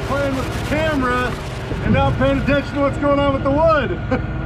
playing with the camera and not paying attention to what's going on with the wood.